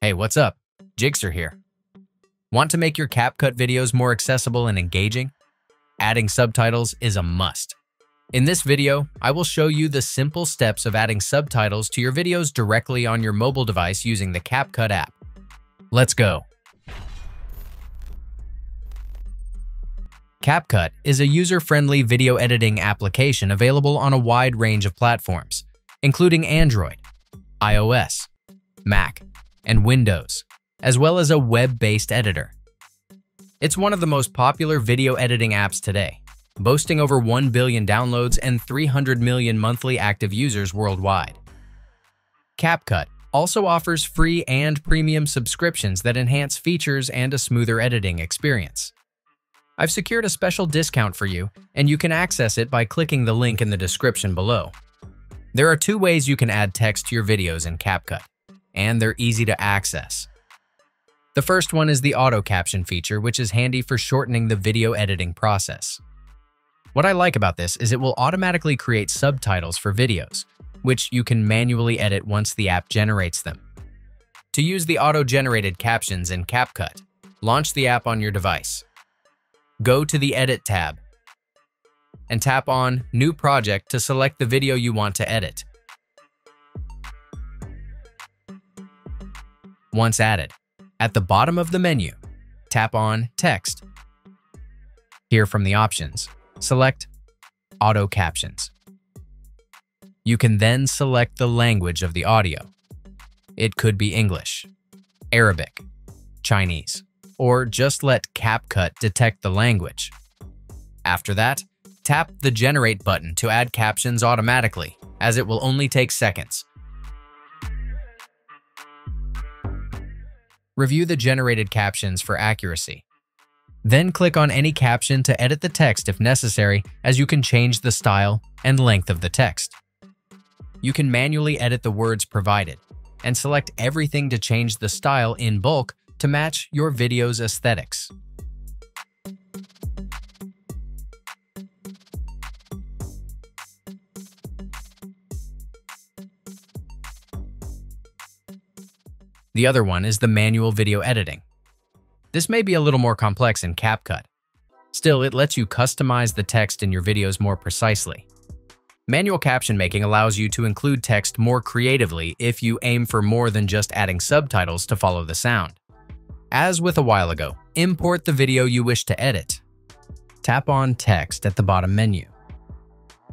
Hey, what's up? Jigxor here. Want to make your CapCut videos more accessible and engaging? Adding subtitles is a must. In this video, I will show you the simple steps of adding subtitles to your videos directly on your mobile device using the CapCut app. Let's go. CapCut is a user-friendly video editing application available on a wide range of platforms, including Android, iOS, Mac, and Windows, as well as a web-based editor. It's one of the most popular video editing apps today, boasting over 1 billion downloads and 300 million monthly active users worldwide. CapCut also offers free and premium subscriptions that enhance features and a smoother editing experience. I've secured a special discount for you, and you can access it by clicking the link in the description below. There are two ways you can add text to your videos in CapCut, and they're easy to access. The first one is the auto caption feature, which is handy for shortening the video editing process. What I like about this is it will automatically create subtitles for videos, which you can manually edit once the app generates them. To use the auto-generated captions in CapCut, launch the app on your device go to the Edit tab and tap on New Project to select the video you want to edit. Once added, at the bottom of the menu, tap on Text. Here from the options, select Auto Captions. You can then select the language of the audio. It could be English, Arabic, Chinese, or just let CapCut detect the language. After that, tap the Generate button to add captions automatically, as it will only take seconds. Review the generated captions for accuracy. Then click on any caption to edit the text if necessary, as you can change the style and length of the text. You can manually edit the words provided, and select everything to change the style in bulk to match your video's aesthetics. The other one is the manual video editing. This may be a little more complex in CapCut. Still, it lets you customize the text in your videos more precisely. Manual caption making allows you to include text more creatively if you aim for more than just adding subtitles to follow the sound. As with a while ago, import the video you wish to edit. Tap on Text at the bottom menu.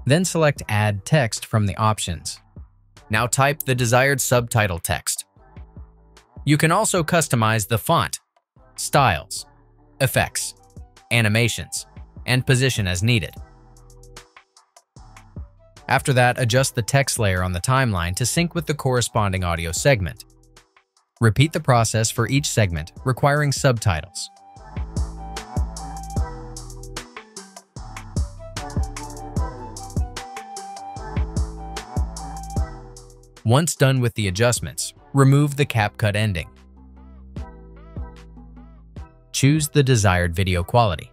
Then select Add Text from the options. Now type the desired subtitle text. You can also customize the font, styles, effects, animations, and position as needed. After that, adjust the text layer on the timeline to sync with the corresponding audio segment. Repeat the process for each segment, requiring subtitles. Once done with the adjustments, remove the CapCut ending. Choose the desired video quality,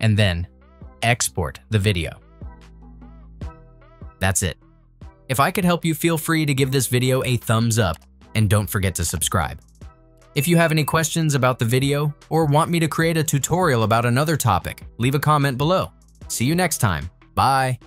and then export the video. That's it. If I could help you, feel free to give this video a thumbs up and don't forget to subscribe. If you have any questions about the video or want me to create a tutorial about another topic, leave a comment below. See you next time. Bye.